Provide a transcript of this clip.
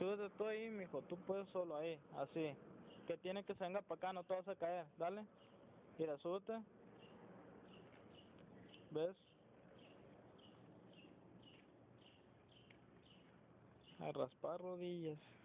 Súbete tú ahí, mijo, tú puedes solo ahí, así. Que tiene que se venga para acá, no te vas a caer, dale. Mira, súbete. ¿Ves? A rodillas.